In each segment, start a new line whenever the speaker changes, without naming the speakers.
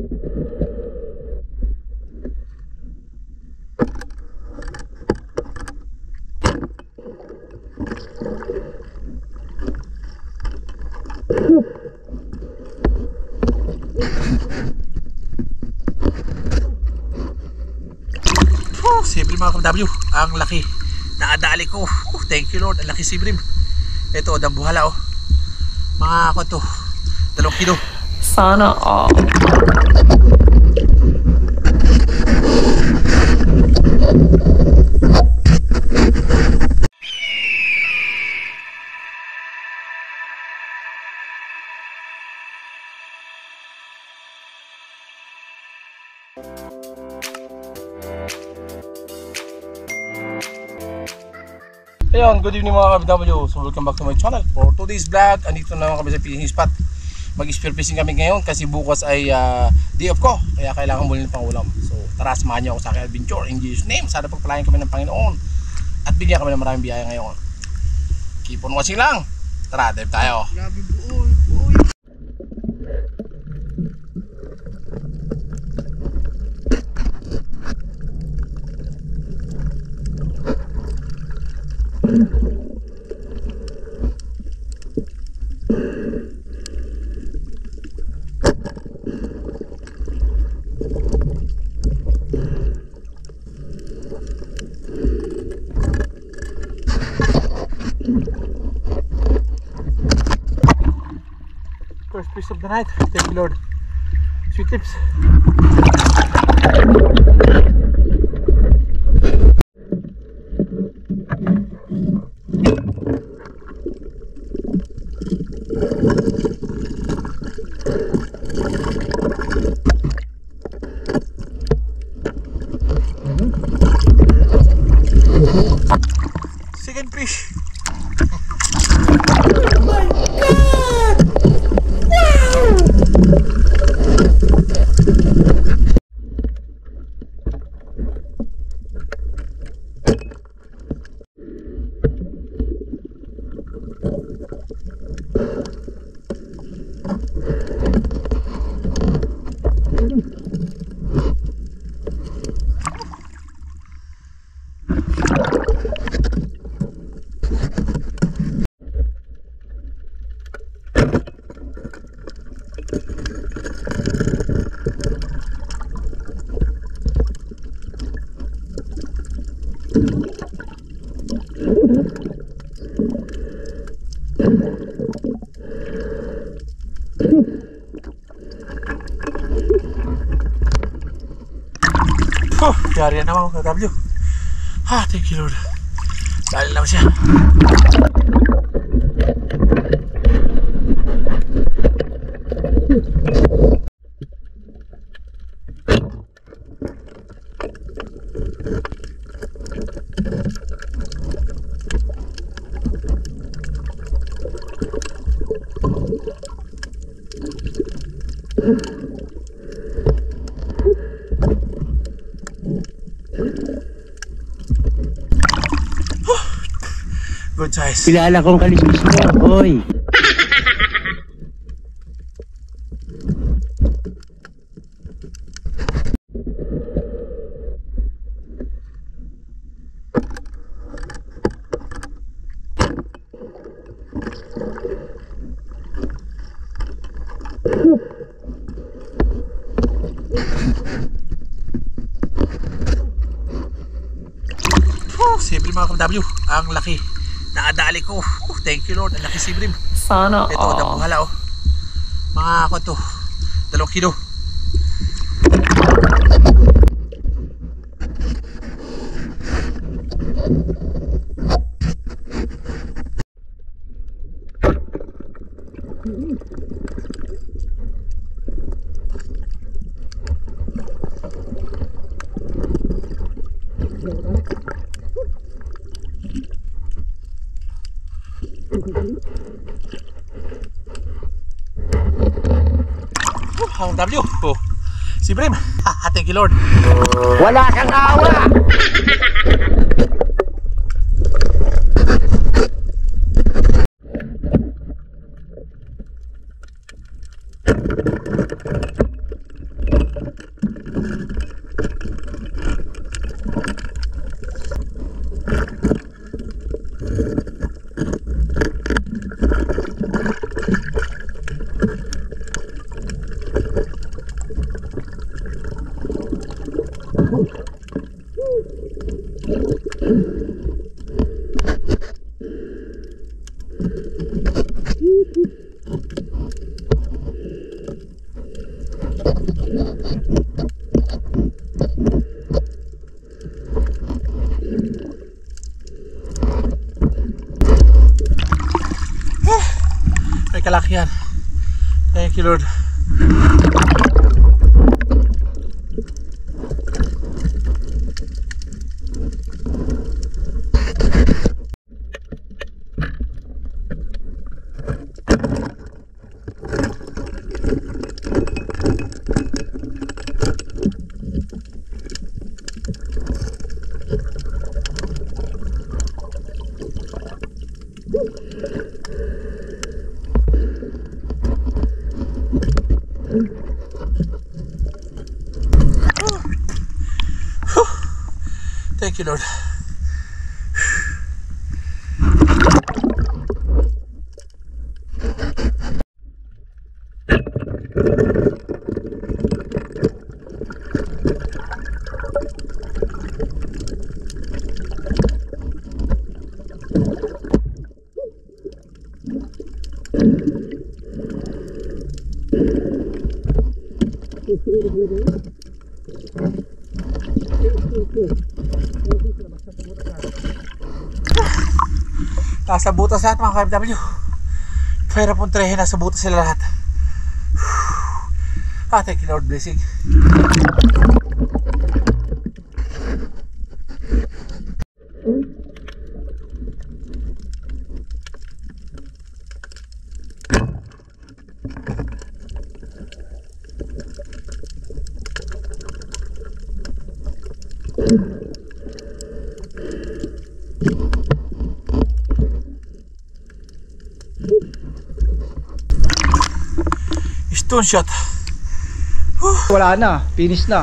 Oh, Sibrim mga KW, ang laki. Naadali ko. Oh, thank you Lord, ang laki Sibrim. Ito, dambuhala oh. Mga ako to, dalawang kilo.
Sana all.
Ayun, good evening mga KW. So welcome back to my channel. For today's vlog, andito na naman kami sa fishing spot. Mag-spear fishing kami ngayon kasi bukas ay ah, day off ko. Kaya kailangan muli ng pangulam. So tara, samahan niyo ako sa aking adventure. In Jesus name, sana pagpalayan kami ng Panginoon. At bigyan kami ng maraming biyaya ngayon. Keep on watching lang. Tara, dive tayo. First fish of the night. Thank you Lord. Sweet tips. Oh, yari na naman ako kagabyo. Ah, thank you Lord. Dahil lang siya. Good size.
Kilala kong kaliskis mo.
Oh, Sibrim mga KW, ang laki. Naadali ko. Oh, thank you Lord, ang laki Sibrim.
Sana
Ito,
all.
dambuhala oh. Mga ako to, dalawang kilo. Oh, ang W. Oh. Si Brim. Ha, thank you Lord.
Wala kang awa!
kalakihan. Thank you, Lord. Thank you Lord. Nasa butas lahat mga ka-FW. Pwera pong trehe, nasa butas sila lahat. Ah, thank you Lord, blessing. Stone shot.
Wala na, finish na.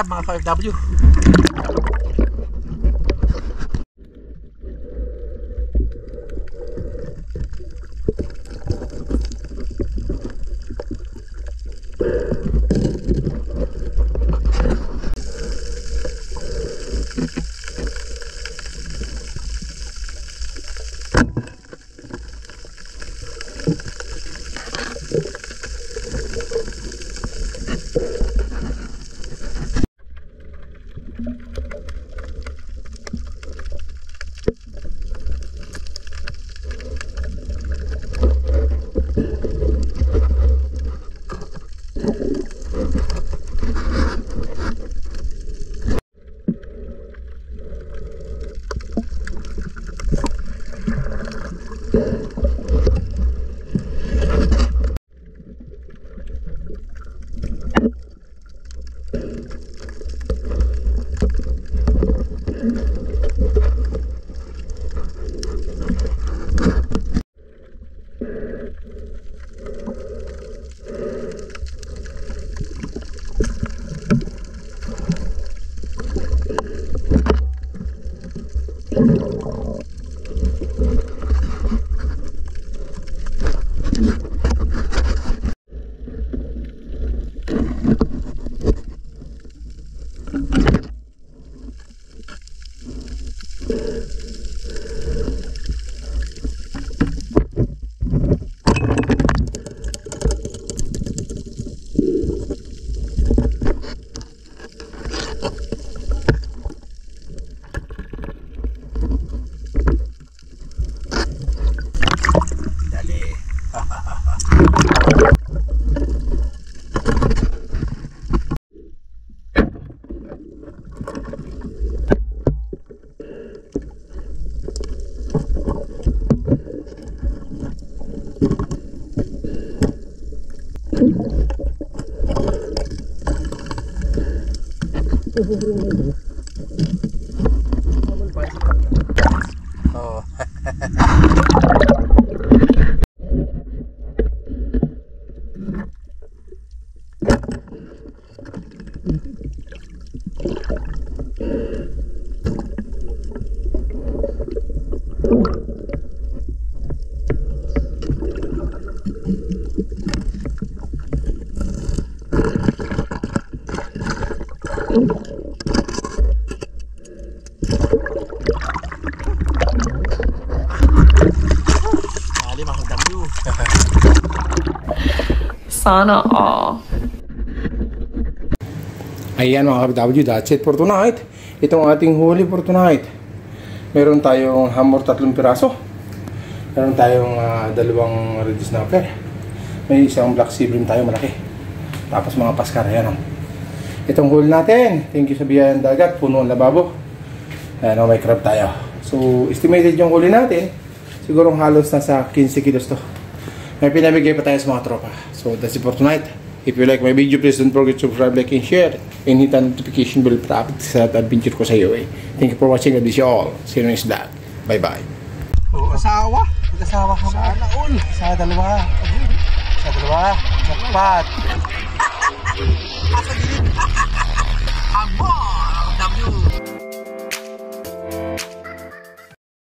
Crab mga ka-FW.
Oh. Thank you.
Sana all.
Ayan mga ka-BW, that's it for tonight. Itong ating huli for tonight. Meron tayong hammer tatlong piraso. Meron tayong ah, dalawang red snapper. May isang black sea bream tayo malaki. Tapos mga paskar, ayan o. Itong huli natin, thank you sa biyahan dagat, puno ang lababo. Ayan o, may crab tayo. So, estimated yung huli natin, sigurong halos nasa 15 kilos to. May pinamigay pa tayo sa mga tropa. So, that's it for tonight. If you like my video, please don't forget to subscribe, like, and share. And hit ang notification bell para update sa adventure ko sa iyo eh. Thank you for watching. God bless you all. See you next vlog. Bye-bye.
Asawa? Mag-asawa ka ba?
Sana all. Sa dalawa. Sa dalawa. Jackpot.